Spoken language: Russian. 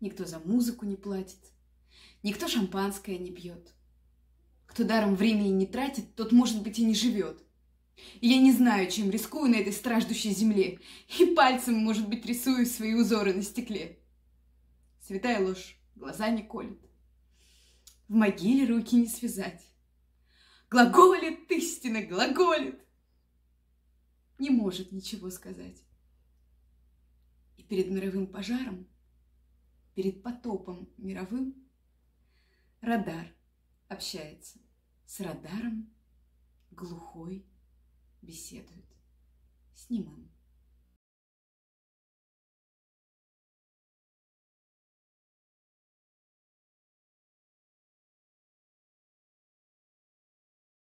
Никто за музыку не платит, никто шампанское не пьет. Кто даром времени не тратит, тот, может быть, и не живет. И я не знаю, чем рискую на этой страждущей земле, и пальцем, может быть, рисую свои узоры на стекле. Святая ложь глаза не колет, в могиле руки не связать. Глаголит истина, глаголит, не может ничего сказать. И перед мировым пожаром, перед потопом мировым, радар общается с радаром, глухой беседует с немым.